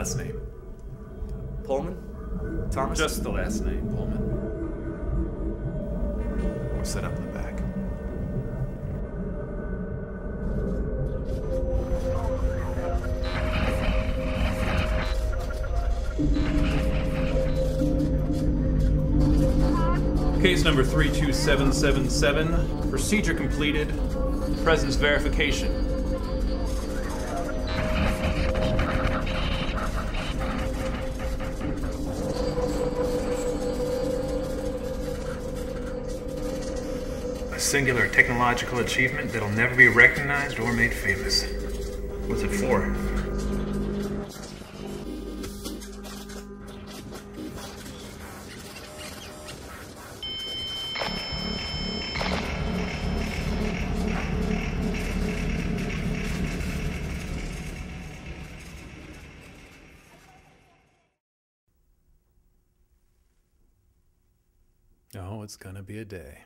last name. Pullman? Thomas? Just the last name, Pullman. We'll set up in the back. Case number 32777. Procedure completed. Presence verification. Singular technological achievement that'll never be recognized or made famous. What's it for? Oh, it's gonna be a day.